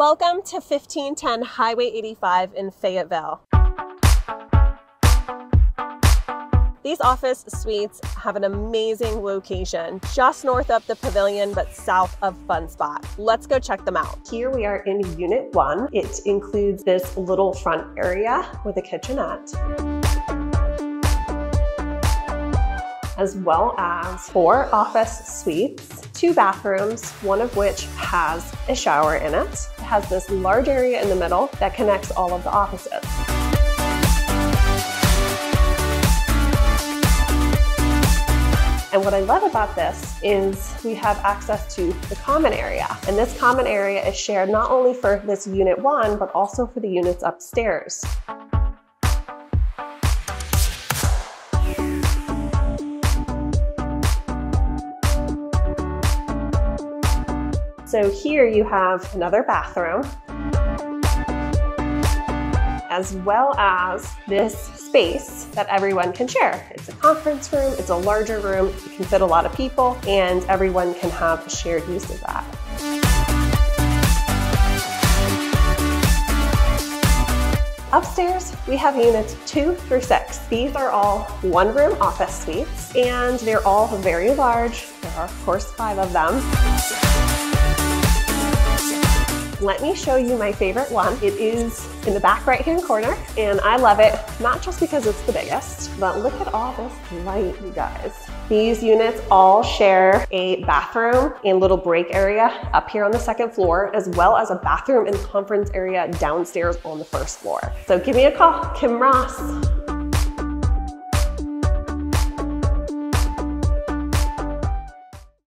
Welcome to 1510 Highway 85 in Fayetteville. These office suites have an amazing location just north of the pavilion but south of Fun Spot. Let's go check them out. Here we are in unit one. It includes this little front area with a kitchenette. As well as four office suites, two bathrooms, one of which has a shower in it. It has this large area in the middle that connects all of the offices. And what I love about this is we have access to the common area. And this common area is shared not only for this unit one, but also for the units upstairs. So here you have another bathroom, as well as this space that everyone can share. It's a conference room, it's a larger room, it can fit a lot of people, and everyone can have a shared use of that. Upstairs, we have units two through six. These are all one room office suites, and they're all very large. There are, of course, five of them let me show you my favorite one. It is in the back right hand corner and I love it, not just because it's the biggest, but look at all this light, you guys. These units all share a bathroom and little break area up here on the second floor, as well as a bathroom and conference area downstairs on the first floor. So give me a call, Kim Ross.